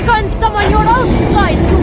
Pick on someone your own size,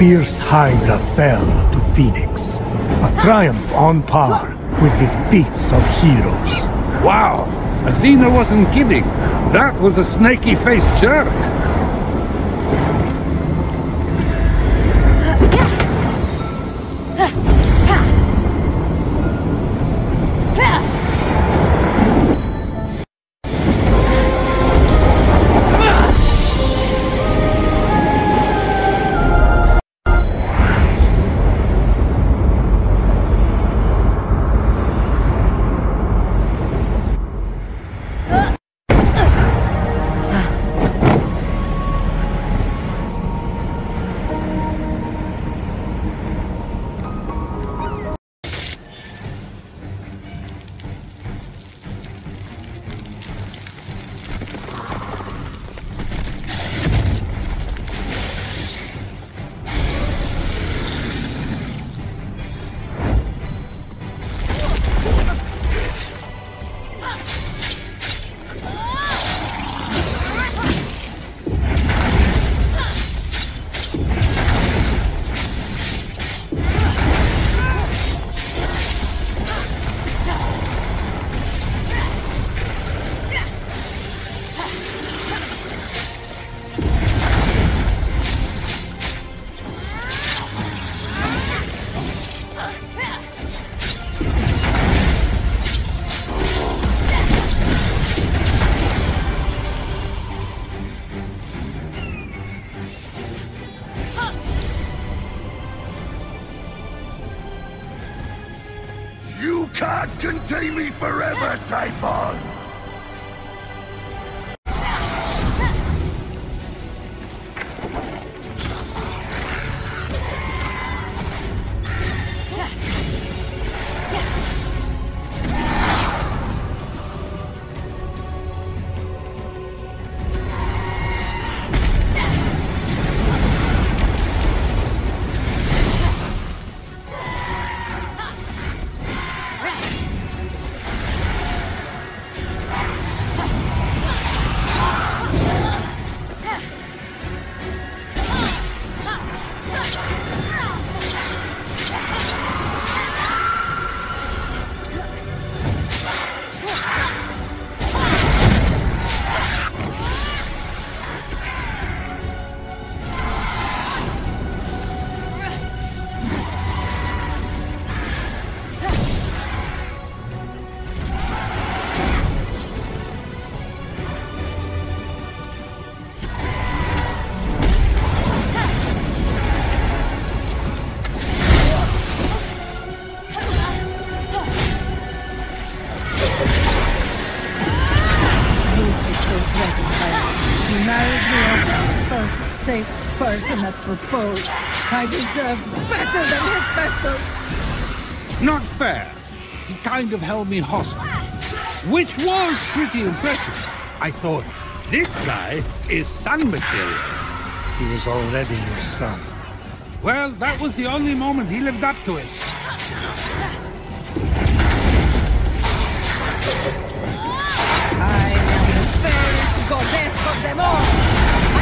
fierce Hydra fell to Fenyx. A triumph on par with the feats of heroes. Wow! Athena wasn't kidding. That was a snaky-faced jerk. Can't contain me forever, Typhon! Safe person that proposed. I deserved better than Hephaestus. Not fair. He kind of held me hostage. Which was pretty impressive. I thought, this guy is sun material. He was already your son. Well, that was the only moment he lived up to it. I am the fairest goddess of them all.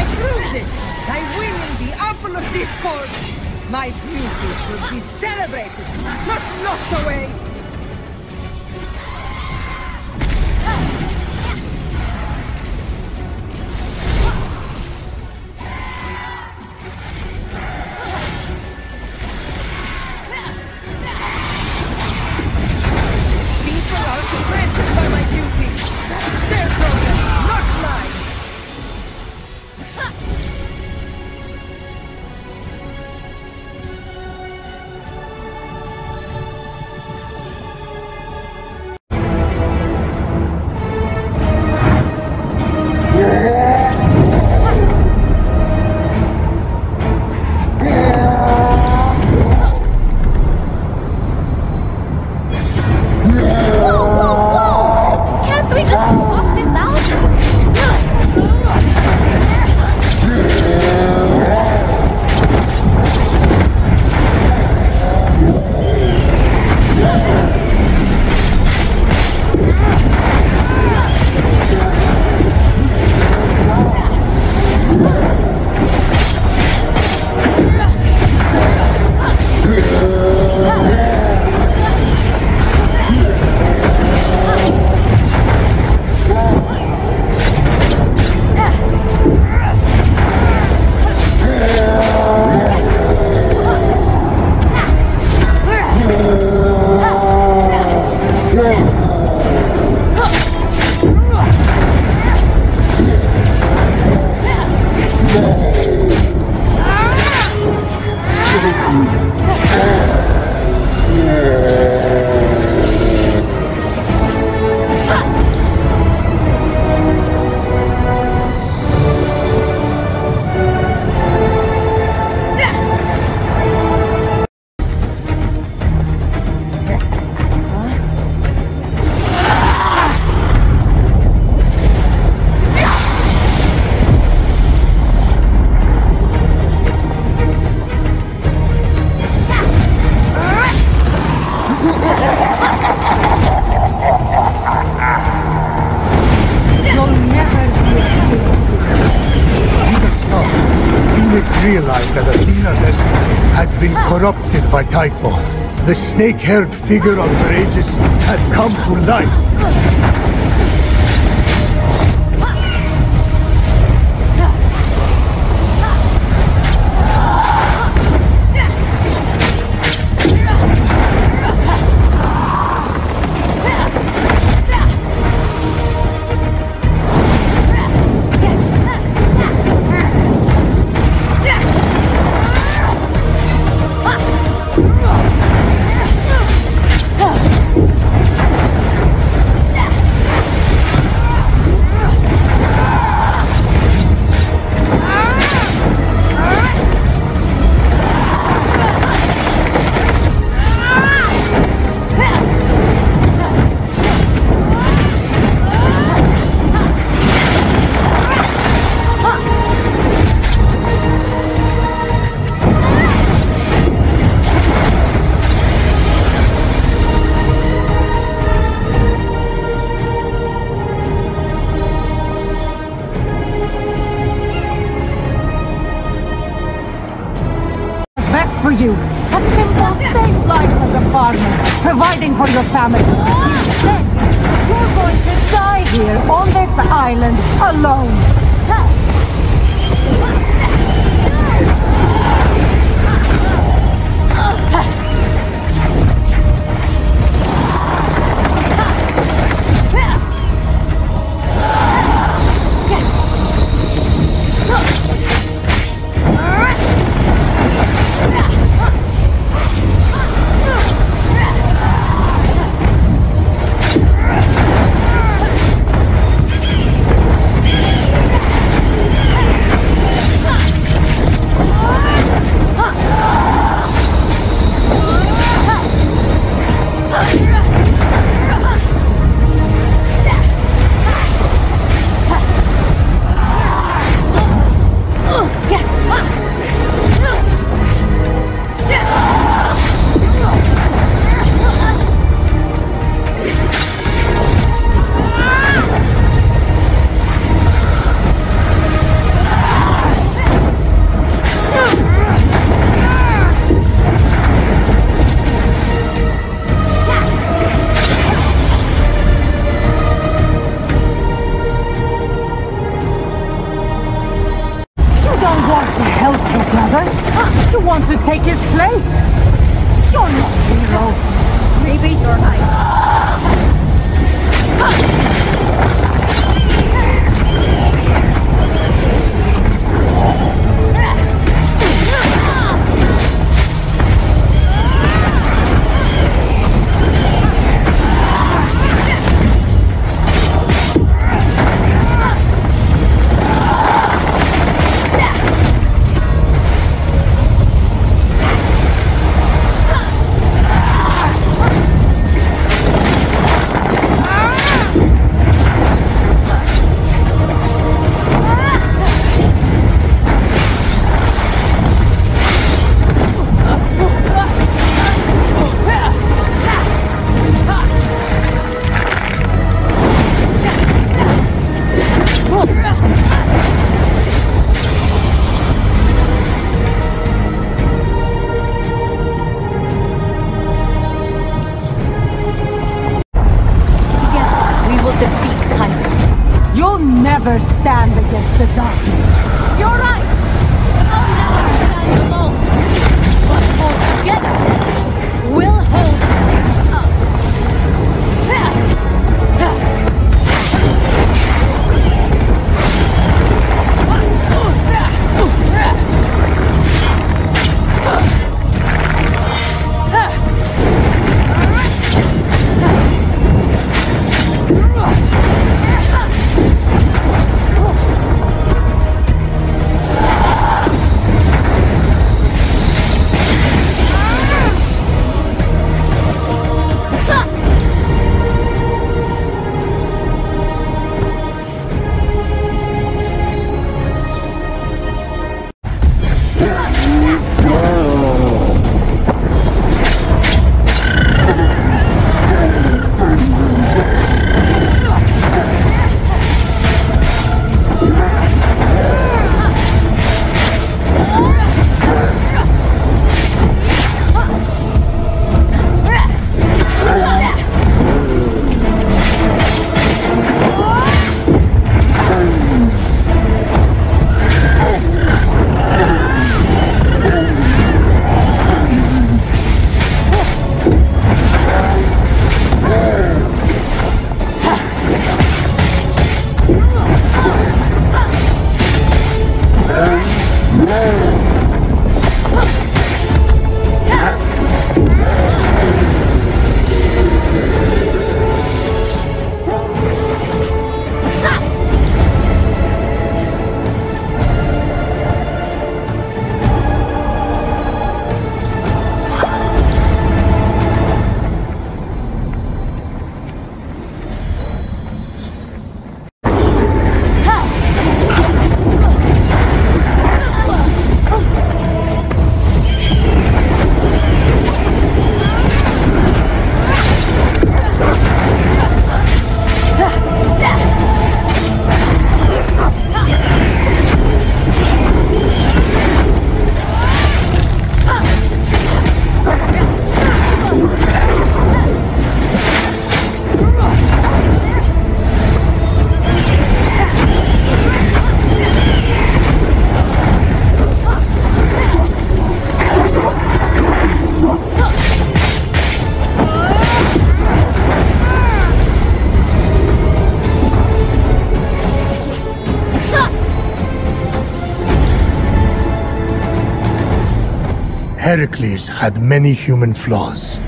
I proved it by winning the apple of discord. My beauty should be celebrated, not lost away. By Typhon. The snake-haired figure of Courageous had come to life. You. A simple, safe life as a farmer, providing for your family. Instead, you're going to die here on this island alone. defeat kindness. You'll never stand against the darkness. You're right! I'll never stand alone. But all together, we'll hold Heracles had many human flaws.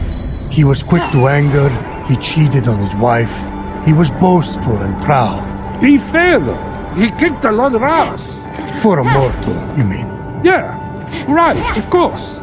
He was quick to ah. anger, he cheated on his wife, he was boastful and proud. Be fair, though. He kicked a lot of ass. For a mortal, you mean? Yeah, right, of course.